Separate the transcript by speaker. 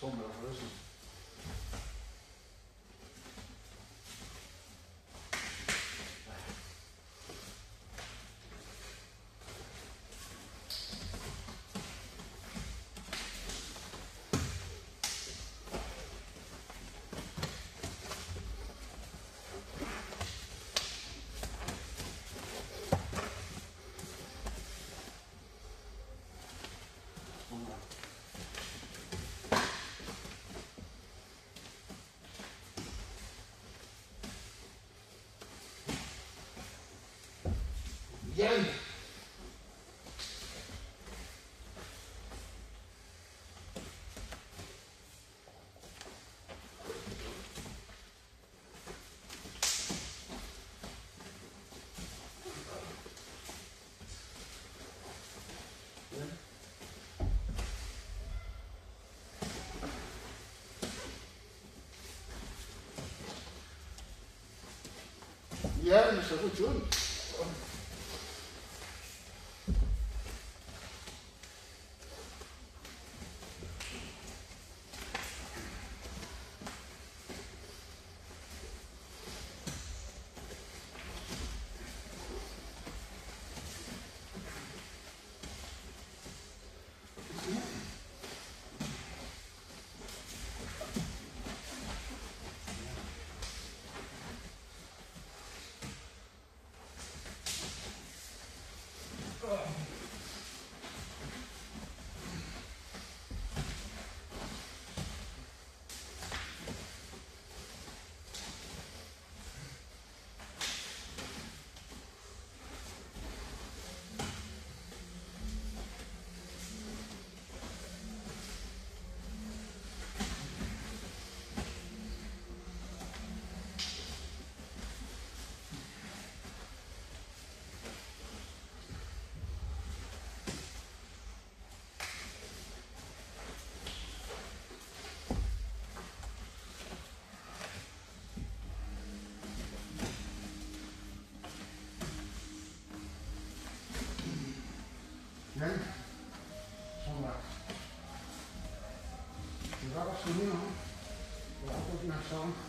Speaker 1: Sombra, por eso. Bien. Bien, is goed ¿Ven? Sombra. Cuidado zo nu dan Cuidado een su